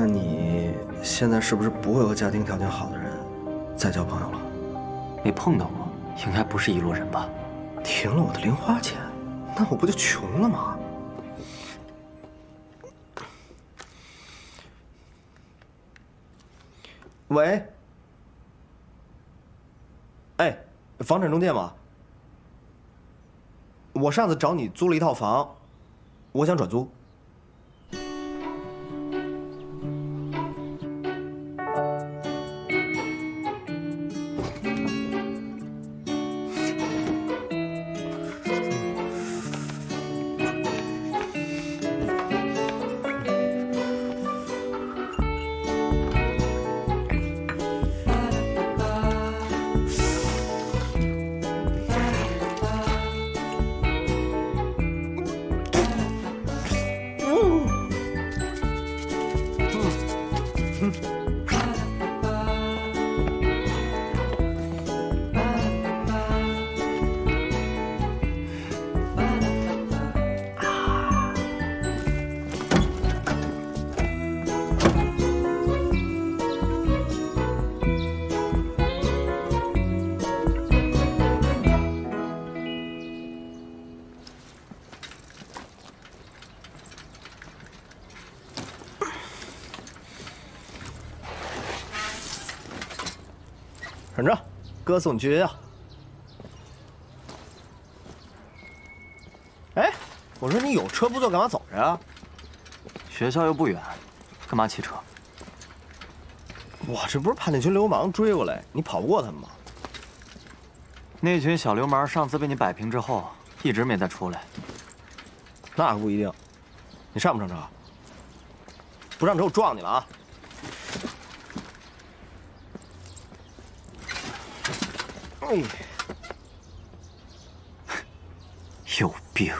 那你现在是不是不会和家庭条件好的人再交朋友了？没碰到过，应该不是一路人吧？停了我的零花钱，那我不就穷了吗？喂，哎，房产中介吗？我上次找你租了一套房，我想转租。省着，哥送你去学校。哎，我说你有车不坐，干嘛走着呀？学校又不远，干嘛骑车？我这不是怕那群流氓追过来，你跑不过他们吗？那群小流氓上次被你摆平之后，一直没再出来。那可不一定。你上不上车？不上车我撞你了啊！有病！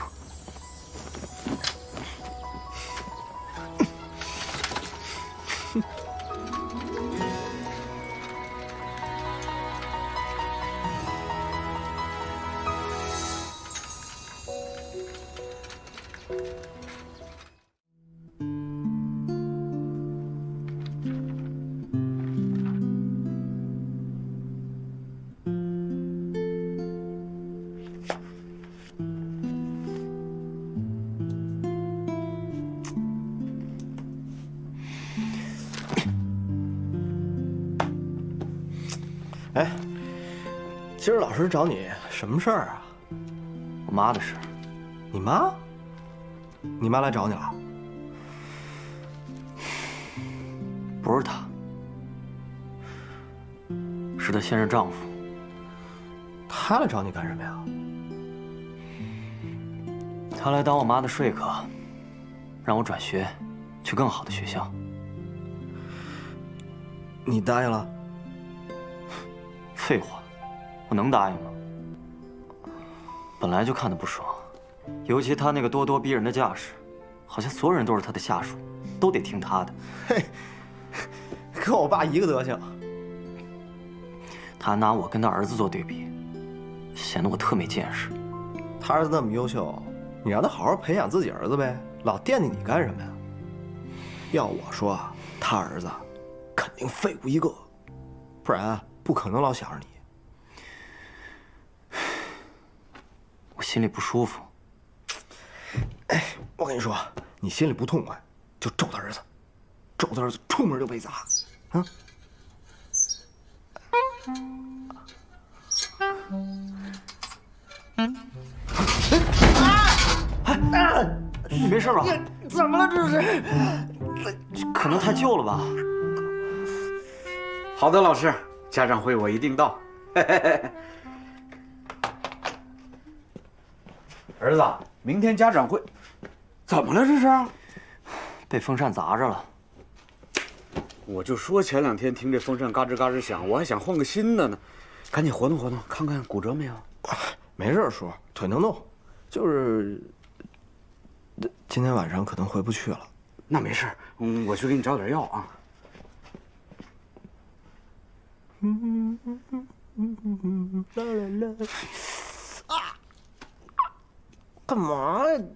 哎，今儿老师找你什么事儿啊？我妈的事。你妈？你妈来找你了？不是她，是她现任丈夫。他来找你干什么呀？他来当我妈的说客，让我转学，去更好的学校。你答应了？废话，我能答应吗？本来就看他不爽，尤其他那个咄咄逼人的架势，好像所有人都是他的下属，都得听他的。嘿，跟我爸一个德行。他拿我跟他儿子做对比，显得我特没见识。他儿子那么优秀，你让他好好培养自己儿子呗，老惦记你干什么呀？要我说，他儿子肯定废物一个，不然不可能老想着你。我心里不舒服。哎，我跟你说，你心里不痛快，就咒他儿子，咒他儿子出门就被砸，啊！你没事吧？怎么了这是？可能太旧了吧。好的，老师，家长会我一定到。儿子，明天家长会，怎么了这是？被风扇砸着了。我就说前两天听这风扇嘎吱嘎吱响，我还想换个新的呢。赶紧活动活动，看看骨折没有。没事，叔，腿能动，就是今天晚上可能回不去了。那没事，嗯，我去给你找点药啊。ah! Come on.